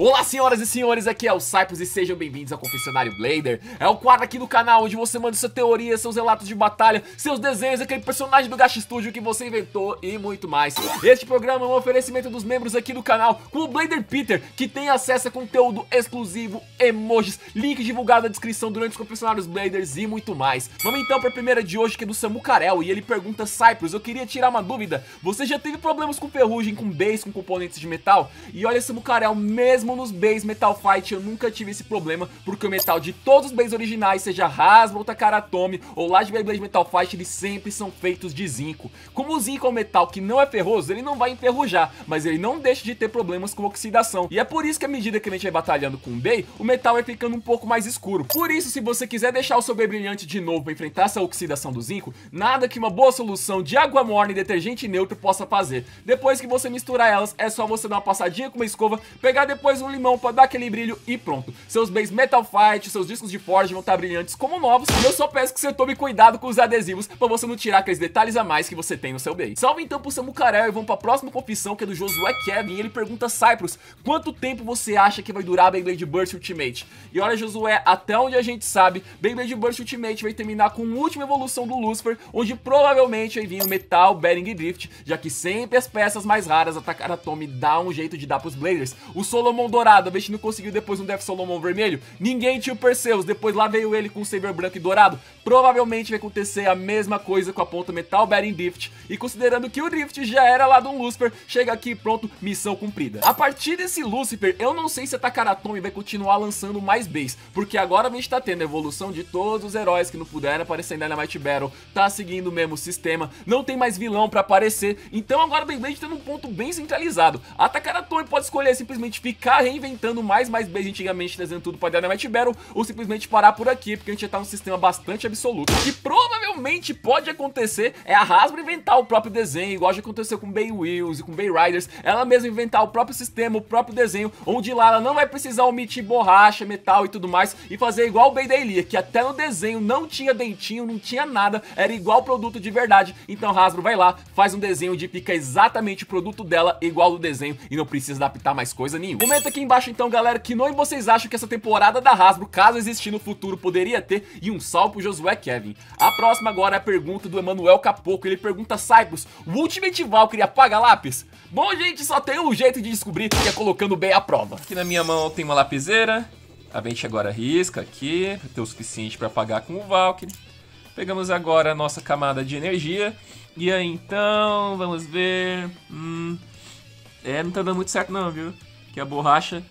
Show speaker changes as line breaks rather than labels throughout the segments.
Olá senhoras e senhores, aqui é o Cypress e sejam bem-vindos ao Confessionário Blader. É o quadro aqui do canal onde você manda sua teoria, seus relatos de batalha, seus desenhos, aquele personagem do Gacha Studio que você inventou e muito mais. Este programa é um oferecimento dos membros aqui do canal, como o Blader Peter, que tem acesso a conteúdo exclusivo, emojis, link divulgado na descrição durante os Confessionários Bladers e muito mais. Vamos então para a primeira de hoje que é do Samu Karel e ele pergunta Cypress, eu queria tirar uma dúvida, você já teve problemas com ferrugem, com base, com componentes de metal? E olha Samu Karel, mesmo mesmo nos bays Metal Fight eu nunca tive esse problema, porque o metal de todos os bays originais, seja Hasbro, Takara-Tomy ou de Beyblade Metal Fight, eles sempre são feitos de zinco. Como o zinco é um metal que não é ferroso, ele não vai enferrujar, mas ele não deixa de ter problemas com oxidação. E é por isso que à medida que a gente vai batalhando com o Bay, o metal vai ficando um pouco mais escuro. Por isso, se você quiser deixar o seu Bay brilhante de novo para enfrentar essa oxidação do zinco, nada que uma boa solução de água morna e detergente neutro possa fazer. Depois que você misturar elas, é só você dar uma passadinha com uma escova, pegar depois mais um limão pra dar aquele brilho e pronto. Seus bens Metal Fight, seus discos de Forge vão estar brilhantes como novos. E eu só peço que você tome cuidado com os adesivos pra você não tirar aqueles detalhes a mais que você tem no seu bem. Salve então pro Samucarel e vamos pra próxima confissão que é do Josué Kevin. E ele pergunta, Cyprus, quanto tempo você acha que vai durar a Beyblade Burst Ultimate? E olha, Josué, até onde a gente sabe, Beyblade Burst Ultimate vai terminar com a última evolução do Lucifer, onde provavelmente vai vir o Metal, Bearing e Drift, já que sempre as peças mais raras a Takara Tomy dá um jeito de dar pros Bladers. O Solomon dourado, a gente não conseguiu depois um Death Solomon vermelho, ninguém tinha o Perseus, depois lá veio ele com o Saber branco e dourado, provavelmente vai acontecer a mesma coisa com a ponta Metal Bearing Drift, e considerando que o Drift já era lá do Lucifer, chega aqui pronto, missão cumprida. A partir desse Lucifer, eu não sei se a Takaratomi vai continuar lançando mais base, porque agora a gente tá tendo a evolução de todos os heróis que não puderam aparecer em Dynamite Battle, tá seguindo o mesmo sistema, não tem mais vilão pra aparecer, então agora o Beyblade tá num ponto bem centralizado. A Takaratomi pode escolher simplesmente ficar reinventando mais mais base antigamente, trazendo tudo para Dynamite Battle, ou simplesmente parar por aqui, porque a gente já tá num sistema bastante absoluto. O que provavelmente pode acontecer é a Hasbro inventar o próprio desenho, igual já aconteceu com Bay Wheels e com Bay Riders, ela mesma inventar o próprio sistema, o próprio desenho, onde lá ela não vai precisar omitir borracha, metal e tudo mais, e fazer igual o Bay da Elia, que até no desenho não tinha dentinho, não tinha nada, era igual produto de verdade. Então a Hasbro vai lá, faz um desenho onde fica exatamente o produto dela igual do desenho e não precisa adaptar mais coisa nenhuma. Comenta aqui embaixo então, galera, que nome vocês acham que essa temporada da Hasbro, caso existir no futuro, poderia ter. E um salve pro Josué Kevin. A próxima agora é a pergunta do Emanuel Capoco. Ele pergunta, Cyprus, o Ultimate Valkyrie apaga lápis? Bom, gente, só tem um jeito de descobrir, que é colocando bem a prova.
Aqui na minha mão tem uma lapiseira. A gente agora risca aqui, ter o suficiente para apagar com o Valkyrie. Pegamos agora a nossa camada de energia. E aí, então, vamos ver... Hum... É, não tá dando muito certo não, viu? Que a borracha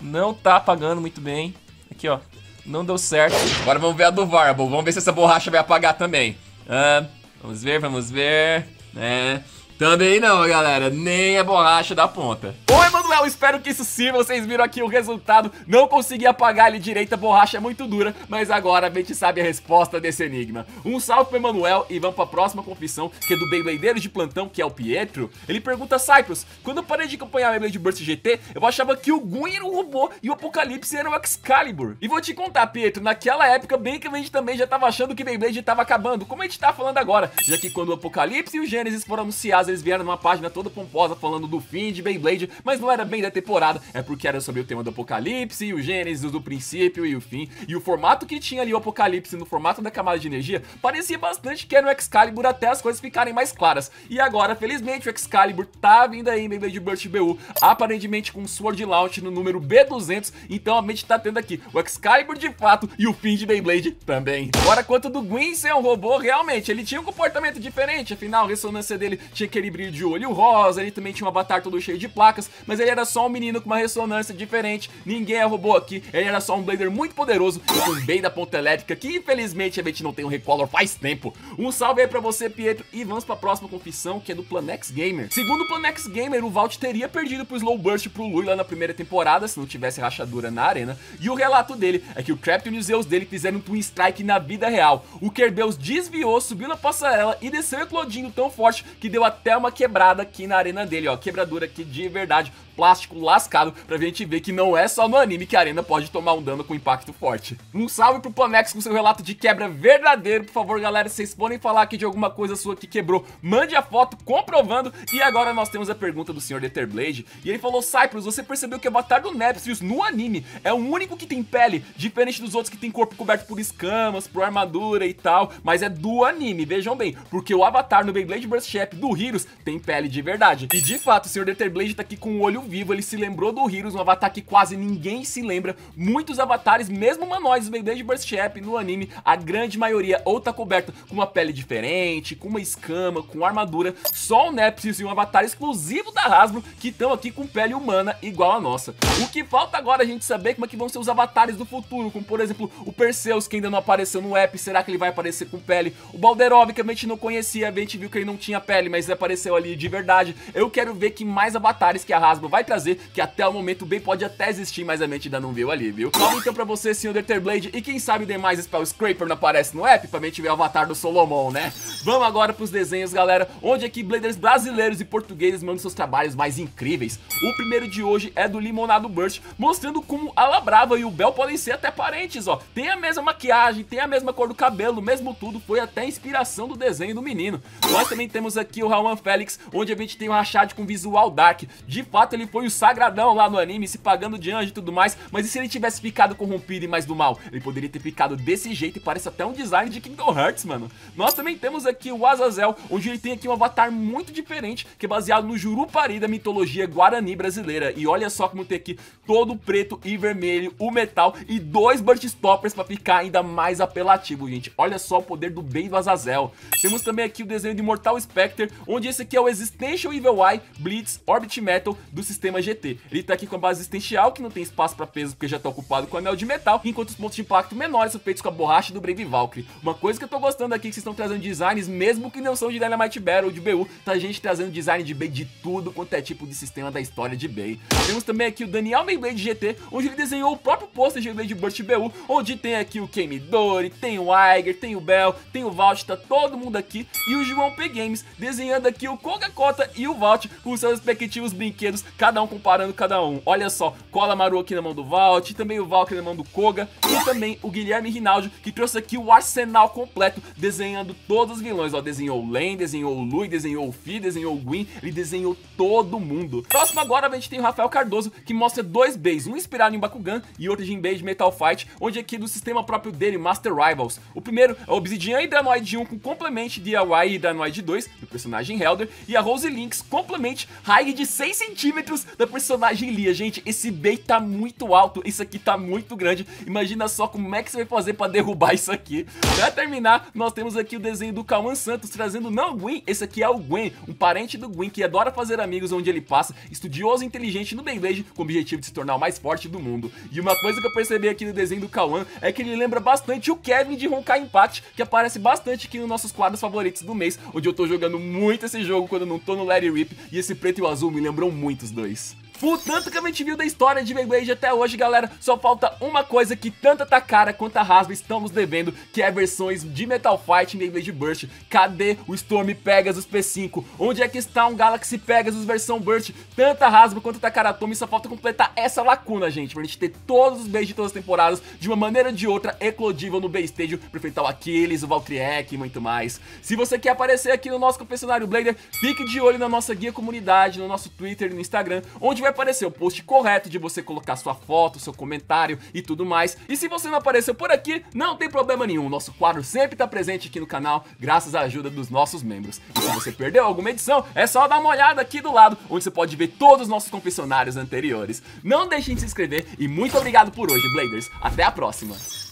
não tá apagando muito bem. Aqui, ó. Não deu certo. Agora vamos ver a do Varble. Vamos ver se essa borracha vai apagar também. Ah, vamos ver, vamos ver. É... Também não, galera, nem a borracha da ponta.
Oi, Emanuel, espero que isso sirva, vocês viram aqui o resultado, não consegui apagar ali direito, a borracha é muito dura, mas agora a gente sabe a resposta desse enigma. Um salve pro Emanuel e vamos pra próxima confissão, que é do Beybladeiro de plantão, que é o Pietro. Ele pergunta, Cyprus, quando eu parei de acompanhar Beyblade Burst GT, eu achava que o Gun era um robô e o Apocalipse era o Excalibur. E vou te contar, Pietro, naquela época, bem que a gente também já tava achando que Beyblade tava acabando, como a gente tá falando agora, já que quando o Apocalipse e o Gênesis foram anunciados, eles vieram numa página toda pomposa falando do fim de Beyblade, mas não era bem da temporada, é porque era sobre o tema do apocalipse, o Gênesis, do princípio e o fim, e o formato que tinha ali o apocalipse no formato da camada de energia, parecia bastante que era o Excalibur até as coisas ficarem mais claras. E agora, felizmente, o Excalibur tá vindo aí em Beyblade Burst BU, aparentemente com Sword Launch no número B200, então a gente tá tendo aqui o Excalibur de fato e o fim de Beyblade também. Agora, quanto do Gwyn ser um robô, realmente, ele tinha um comportamento diferente, afinal, a ressonância dele tinha aquele brilho de olho rosa, ele também tinha um avatar todo cheio de placas, mas ele era só um menino com uma ressonância diferente, ninguém é robô aqui, ele era só um Blader muito poderoso e com bem da ponta elétrica, que infelizmente a gente não tem um Recolor faz tempo. Um salve aí pra você, Pietro, e vamos pra próxima confissão, que é do Planex Gamer. Segundo o Planex Gamer, o Vault teria perdido pro Slow Burst pro Lui lá na primeira temporada, se não tivesse rachadura na arena, e o relato dele é que o Crapton e os Zeus dele fizeram um Twin Strike na vida real. O Kerbeus desviou, subiu na passarela e desceu eclodindo tão forte que deu até uma quebrada aqui na arena dele, ó, quebradura aqui de verdade. Plástico lascado pra gente ver que não é só no anime que a arena pode tomar um dano com impacto forte. Um salve pro Ponex com seu relato de quebra verdadeiro. Por favor, galera, se vocês podem falar aqui de alguma coisa sua que quebrou, mande a foto comprovando. E agora nós temos a pergunta do Sr. Deterblade. E ele falou, Cyprus, você percebeu que o avatar do Nepsius no anime é o único que tem pele, diferente dos outros que tem corpo coberto por escamas, por armadura e tal, mas é do anime, vejam bem, porque o avatar no Beyblade Burst Shep do Heroes tem pele de verdade. E de fato, o Sr. Deterblade tá aqui com o olho vivo, ele se lembrou do Heroes, um avatar que quase ninguém se lembra. Muitos avatares, mesmo humanoides Beyblade Burst Shep no anime, a grande maioria ou tá coberta com uma pele diferente, com uma escama, com armadura. Só o Nepsis e um avatar exclusivo da Hasbro que estão aqui com pele humana igual a nossa. O que falta agora é a gente saber como é que vão ser os avatares do futuro, como por exemplo o Perseus, que ainda não apareceu no app, será que ele vai aparecer com pele? O Balderov, que a gente não conhecia, a gente viu que ele não tinha pele, mas apareceu ali de verdade. Eu quero ver que mais avatares que a Hasbro vai trazer, que até o momento bem pode até existir, mas a gente ainda não viu ali, viu? Salve então pra você, Sr. Deterblade, e quem sabe demais Spell Scraper não aparece no app, pra gente ver o avatar do Solomon, né? Vamos agora pros desenhos, galera, onde aqui Bladers brasileiros e portugueses mandam seus trabalhos mais incríveis. O primeiro de hoje é do Limonado Burst, mostrando como a Labrava e o Bel podem ser até parentes, ó. Tem a mesma maquiagem, tem a mesma cor do cabelo, mesmo tudo, foi até a inspiração do desenho do menino. Nós também temos aqui o Rawan Félix, onde a gente tem o Rachad com visual dark. De fato, ele foi o sagradão lá no anime, se pagando de anjo e tudo mais, mas e se ele tivesse ficado corrompido e mais do mal? Ele poderia ter ficado desse jeito e parece até um design de Kingdom Hearts, mano. Nós também temos aqui o Azazel, onde ele tem aqui um avatar muito diferente, que é baseado no Jurupari da mitologia Guarani brasileira. E olha só como tem aqui todo preto e vermelho, o metal e dois Burst Stoppers pra ficar ainda mais apelativo, gente. Olha só o poder do bem do Azazel. Temos também aqui o desenho de Mortal Spectre, onde esse aqui é o Existential Evil Eye Blitz Orbit Metal do sistema GT. Ele tá aqui com a base existencial, que não tem espaço pra peso porque já tá ocupado com anel de metal, enquanto os pontos de impacto menores são feitos com a borracha do Brave Valkyrie. Uma coisa que eu tô gostando aqui é que vocês estão trazendo designs, mesmo que não são de Dynamite Battle ou de BU, tá gente trazendo design de Bay de tudo quanto é tipo de sistema da história de Bay. Temos também aqui o Daniel Beyblade GT, onde ele desenhou o próprio pôster de Beyblade Burst BU, onde tem aqui o Kemidori, tem o Iger, tem o Bell, tem o Valt, tá todo mundo aqui, e o João P Games desenhando aqui o Koga-Kota e o Valt com seus respectivos brinquedos, cada um comparando cada um. Olha só, Cola Maru aqui na mão do Valt, também o Val aqui na mão do Koga, e também o Guilherme Rinaldi, que trouxe aqui o arsenal completo, desenhando todos os vilões, ó, desenhou o Len, desenhou o Lui, desenhou o Fi, desenhou o Gwyn, ele desenhou todo mundo. Próximo agora a gente tem o Rafael Cardoso, que mostra dois bays, um inspirado em Bakugan e outro de Base de Metal Fight, onde aqui do sistema próprio dele, Master Rivals. O primeiro é Obsidian Hydranoid 1 com complemento de DIY e Hydranoid 2, do personagem Helder, e a Rose Lynx complemento high de 6 centímetros da personagem Lia. Gente, esse bait tá muito alto, isso aqui tá muito grande. Imagina só como é que você vai fazer pra derrubar isso aqui. Pra terminar, nós temos aqui o desenho do Kawan Santos trazendo não o Gwen, esse aqui é o Gwen, um parente do Gwen que adora fazer amigos onde ele passa, estudioso e inteligente no Beyblade com o objetivo de se tornar o mais forte do mundo. E uma coisa que eu percebi aqui no desenho do Kawan é que ele lembra bastante o Kevin de Honkai Impact, que aparece bastante aqui nos nossos quadros favoritos do mês, onde eu tô jogando muito esse jogo quando não tô no Larry Rip, e esse preto e o azul me lembram muitos dois. 2. por tanto que a gente viu da história de Beyblade até hoje, galera. Só falta uma coisa que tanto tá a Takara quanto a Hasbro estamos devendo, que é versões de Metal Fight e Beyblade Burst. Cadê o Storm Pegasus P5? Onde é que está um Galaxy Pegasus versão Burst? Tanto a Hasbro quanto tá a Takaratomi só falta completar essa lacuna, gente, pra gente ter todos os Beyblades de todas as temporadas, de uma maneira ou de outra, eclodível no Baystage, pra enfrentar o Aquiles, o Valtriek e muito mais. Se você quer aparecer aqui no nosso confessionário Blader, fique de olho na nossa guia comunidade, no nosso Twitter e no Instagram, onde vai aparecer o post correto de você colocar sua foto, seu comentário e tudo mais. E se você não apareceu por aqui, não tem problema nenhum. Nosso quadro sempre está presente aqui no canal, graças à ajuda dos nossos membros. E se você perdeu alguma edição, é só dar uma olhada aqui do lado, onde você pode ver todos os nossos confessionários anteriores. Não deixem de se inscrever e muito obrigado por hoje, Bladers. Até a próxima!